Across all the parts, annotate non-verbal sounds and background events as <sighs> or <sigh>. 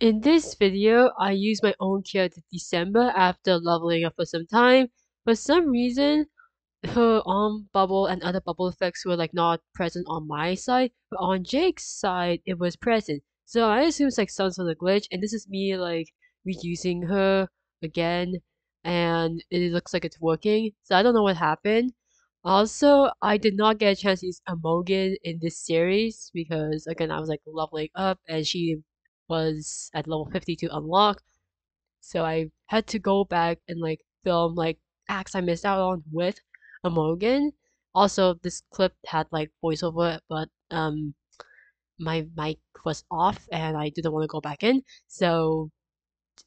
In this video, I used my own character December after leveling up for some time. For some reason, her arm bubble and other bubble effects were like not present on my side, but on Jake's side, it was present. So I assume it's like some sort of glitch, and this is me like reusing her again, and it looks like it's working. So I don't know what happened. Also, I did not get a chance to use in this series because again I was like leveling up and she was at level 50 to unlock. So I had to go back and like film like acts I missed out on with Amogan. Also, this clip had like voiceover, but um, my mic was off and I didn't want to go back in. So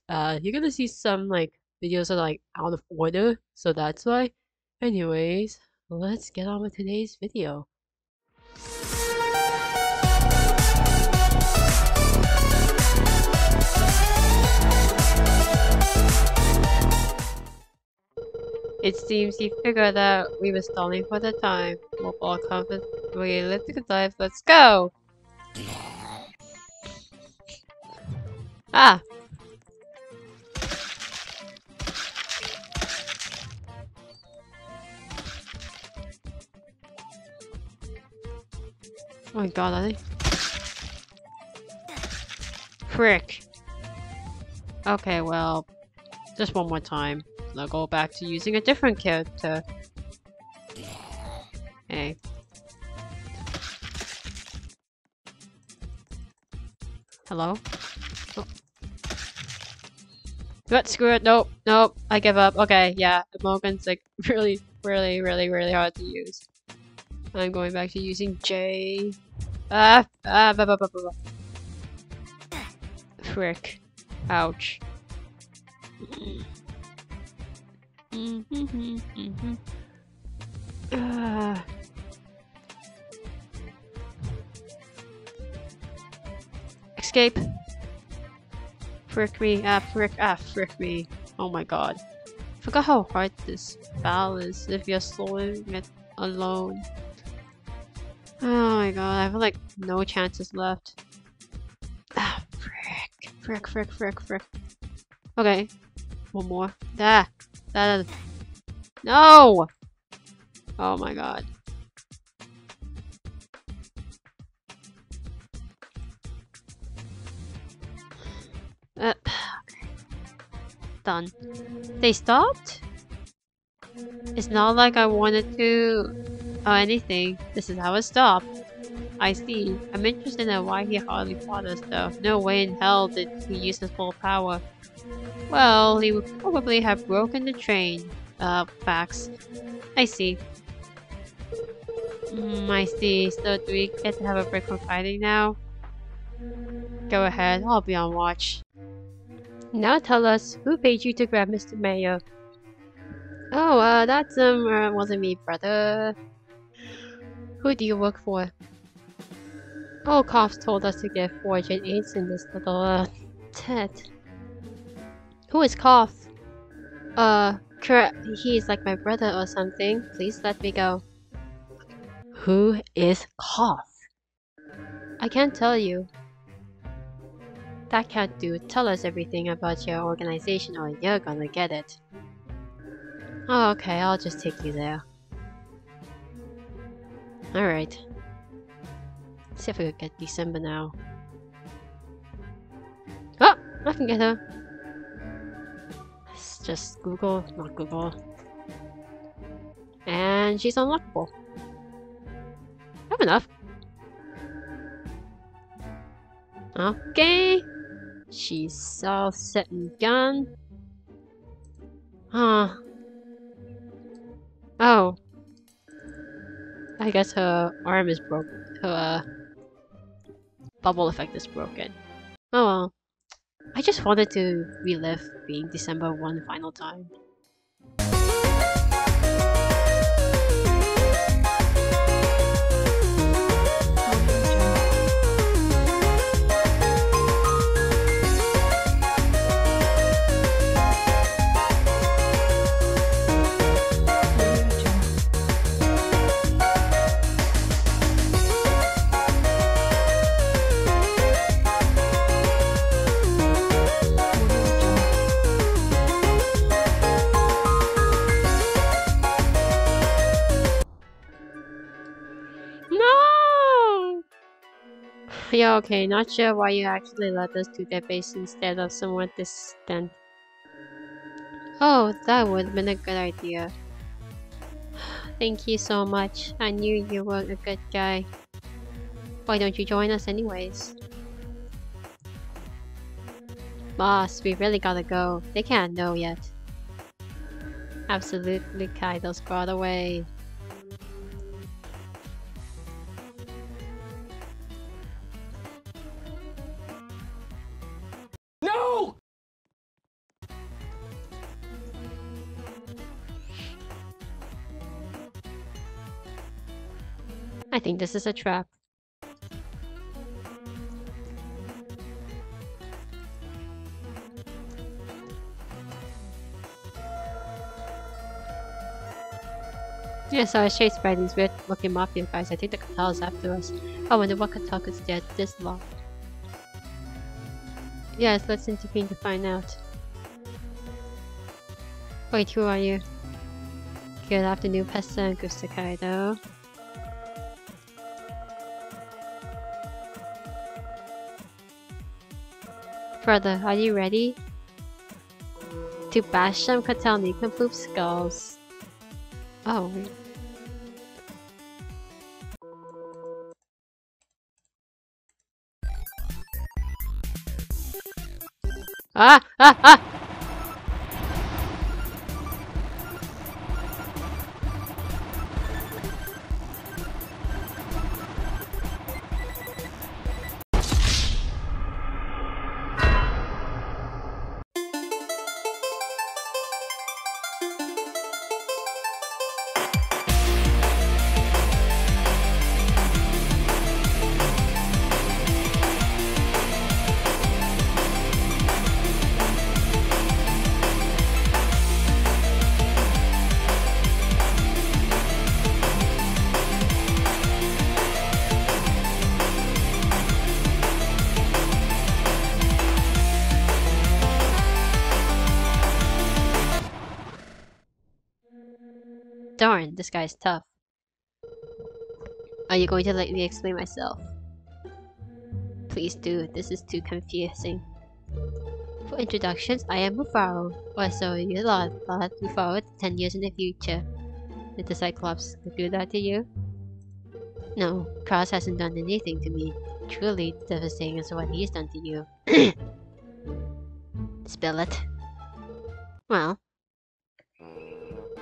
uh, you're gonna see some like videos that are like out of order, so that's why. Anyways, let's get on with today's video. It seems he figured out we were stalling for the time. We'll all comfort realistic life. Let's go! Ah! Oh my god, are they? Frick. Okay, well, just one more time. I'll go back to using a different character. Hey. Hello? Oh. What? Screw it. Nope. Nope. I give up. Okay, yeah. Amogan's like <laughs> really, really, really, really hard to use. I'm going back to using J. Ah! Ah! Blah, blah, blah, blah. Frick. Ouch. Mm-hmm, mm-hmm. Escape. Frick me. Ah, frick. Ah, frick me. Oh my god. Forgot how hard this battle is if you're soloing it alone. Oh my god, I have like no chances left. Ah, frick. Frick, frick, frick, frick. Okay. One more. Ah! That No! Oh my god. Uh, <sighs> okay. Done. They stopped? It's not like I wanted to or anything. This is how it stopped. I see. I'm interested in why he hardly fought us though. No way in hell did he use his full power. Well, he would probably have broken the train. Uh, facts. I see. Mm, I see. So do we get to have a break from fighting now? Go ahead, I'll be on watch. Now tell us, who paid you to grab Mr. Mayo? Oh, uh, that's, um, uh, wasn't me, brother. Who do you work for? Oh, Cops told us to get Fortune 8s in this little, uh, tent. Who is Koth? Uh, he's like my brother or something. Please let me go. Who is Koth? I can't tell you. That can't do. Tell us everything about your organization or you're gonna get it. Oh, okay, I'll just take you there. Alright. See if I can get December now. Oh! I can get her just Google, not Google. And she's unlockable. Have enough. Okay. She's all set and done. Huh. Oh. I guess her arm is broken. Her uh, bubble effect is broken. I just wanted to relive being December one final time. Yeah, okay, not sure why you actually let us do that base instead of someone distant. Oh, that would have been a good idea. <sighs> Thank you so much. I knew you were a good guy. Why don't you join us anyways? Boss, we really gotta go. They can't know yet. Absolutely, Kaido's brought away. Think this is a trap. Yeah, so I was chased by these weird looking mafia guys. I think the cartel's after us. I wonder what cartel could stay this long. Yes, let's intervene to find out. Wait, who are you? Good afternoon, Pesta and Gusta Kaido. Brother, are you ready? To bash some cartel nincompoop skulls. Oh, Ah! Ah! Ah! Darn, this guy's tough. Are you going to let me explain myself? Please do, this is too confusing. For introductions, I am Mufaro, or so you thought, thought Mufaro 10 years in the future. Did the Cyclops do that to you? No, Cross hasn't done anything to me. Truly devastating is what he's done to you. <coughs> Spill it. Well,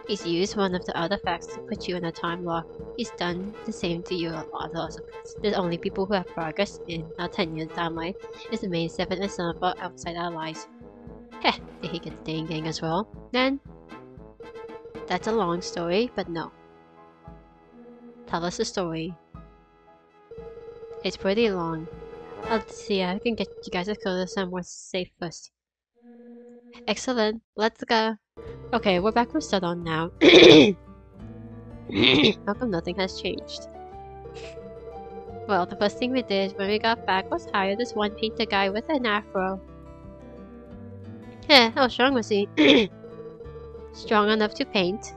He's used one of the artifacts to put you in a time lock. He's done the same to you a lot of The only people who have progress in our 10 year timeline is the main 7 and some of our outside allies. Heh, did he get the Dane Gang as well? Then, that's a long story, but no. Tell us the story. It's pretty long. Let's see, I can get you guys to go to somewhere safe first. Excellent, let's go. Okay, we're back with Sudon now. <coughs> How come nothing has changed? Well, the first thing we did when we got back was hire this one painter guy with an afro. Yeah, how strong was he? <coughs> strong enough to paint.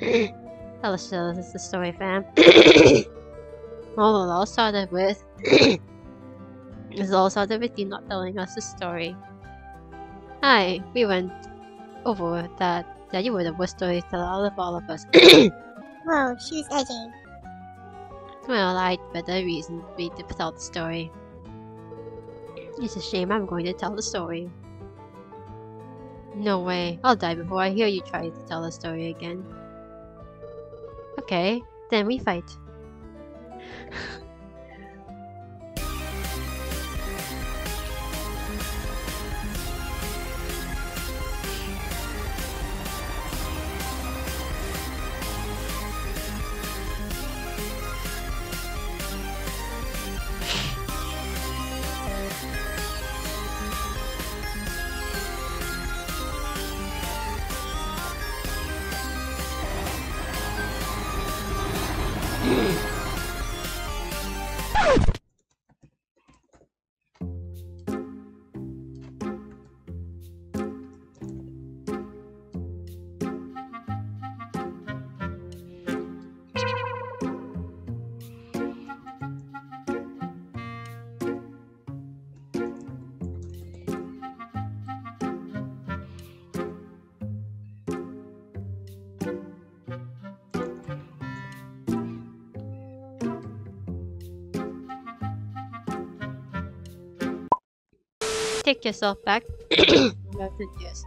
Tell us the story, fam. well, <coughs> it all started with... it all started with you not telling us the story. Hi, we went Oh, over that that you were the worst storyteller out of all of us. <coughs> Whoa, she's edging. Well, I'd better reason for me to tell the story. It's a shame I'm going to tell the story. No way, I'll die before I hear you try to tell the story again. Okay, then we fight. Take yourself back. <coughs> yes.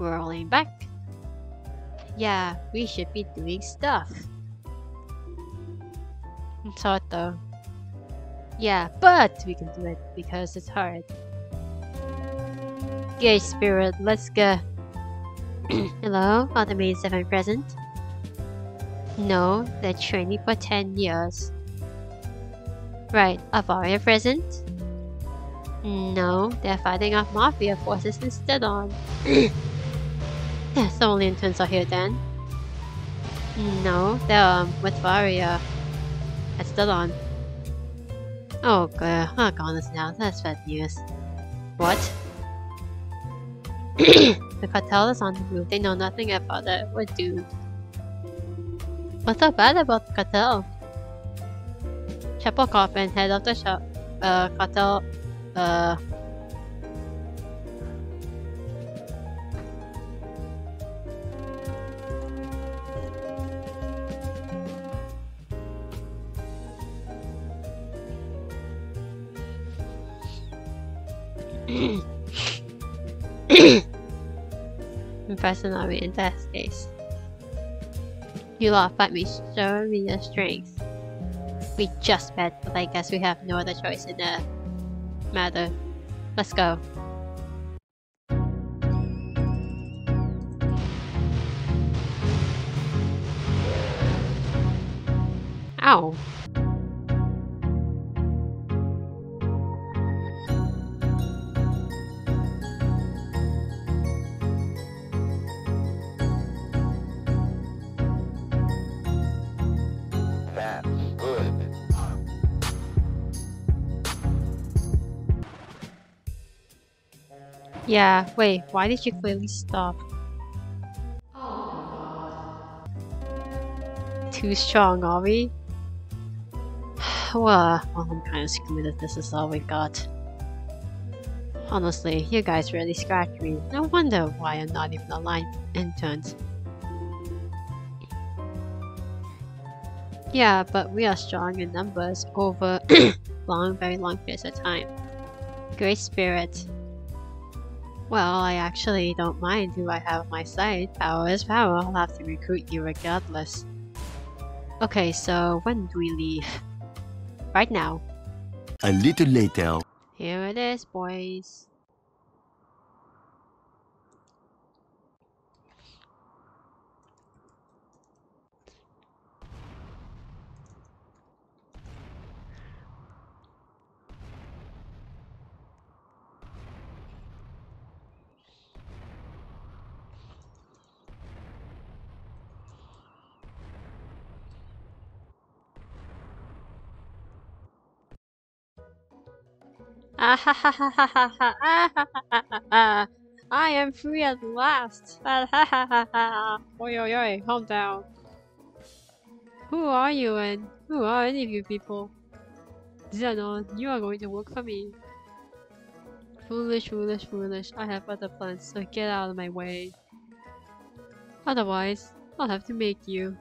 Rolling back. Yeah, we should be doing stuff. It's hard though. Yeah, but we can do it because it's hard. Gay spirit, let's go. <coughs> Hello, are the maids 7 present? No, they're training for 10 years. Right, Avaria present? No, they're fighting off Mafia forces instead on. <clears throat> yeah, only interns are here then. No, they're um, with Varia. That's still on. Oh god, goodness now, that's bad news. What? <clears throat> the cartel is on the move, they know nothing about it, we're doomed. What's so bad about the cartel? Chapel Coffin, head of the shop, uh, cartel, uh, <coughs> Personally, in that case. You laugh at me, show me your strength. We just met, but I guess we have no other choice in the matter. Let's go. Ow. Yeah, wait, why did you clearly stop? Oh Too strong, are we? <sighs> well, kinda screwed if this is all we got. Honestly, you guys really scratch me. No wonder why I'm not even a line intern. Yeah, but we are strong in numbers over <coughs> long, very long periods of time. Great spirit. Well, I actually don't mind who I have on my side. Power is power. I'll have to recruit you regardless. Okay, so when do we leave? Right now. A little later. Here it is, boys. Ah ah. I am free at last. Ah ha. Oi oi oi, calm down. Who are you and who are any of you people? Xenon, you are going to work for me. Foolish, foolish, foolish. I have other plans, so get out of my way. Otherwise, I'll have to make you.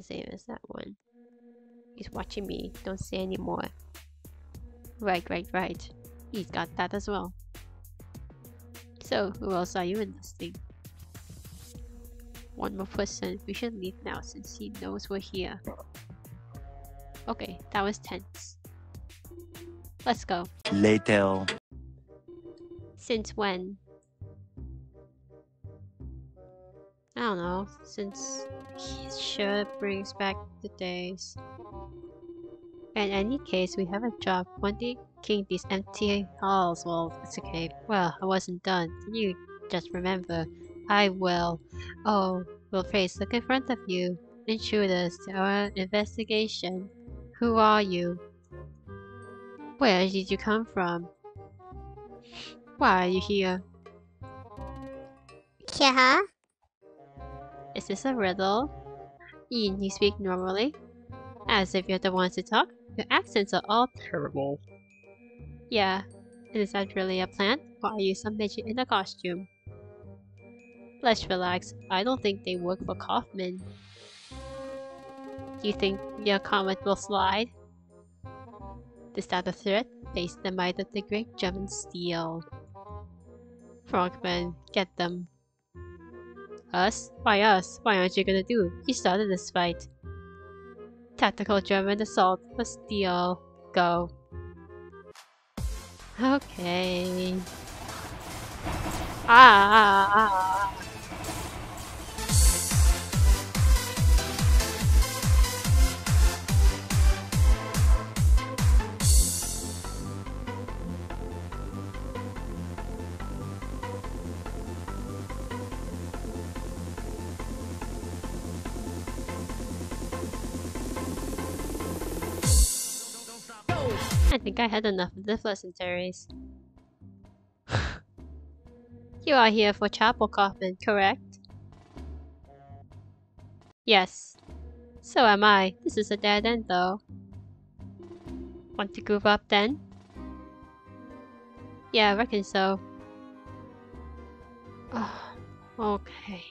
The same as that one. He's watching me. Don't say anymore. Right, right, right. He's got that as well. So, who else are you enlisting? One more person. We should leave now since he knows we're here. Okay, that was tense. Let's go. Later. Since when? I don't know. Since sure brings back the days. In any case, we have a job. Wanting king these empty halls. Well, it's okay. Well, I wasn't done. You just remember? I will. Oh, We'll face look in front of you. Intruders to our investigation. Who are you? Where did you come from? Why are you here? Yeah? Is this a riddle? Ian, you speak normally? As if you're the one to talk? Your accents are all terrible. Yeah, is that really a plan? Or are you some midget in a costume? Let's relax. I don't think they work for Kaufman. Do you think your comet will slide? Is that a threat? Face the might of the great German steel. Frogman, get them. Us? Why us? Why aren't you gonna do? You started this fight. Tactical German assault for steel. Go. Okay. Ah, ah, ah, I think I had enough of the pleasantries. <laughs> you are here for Chapel Kaufman, correct? Yes. So am I. This is a dead end though. Want to group up then? Yeah, I reckon so. Oh, <sighs> okay.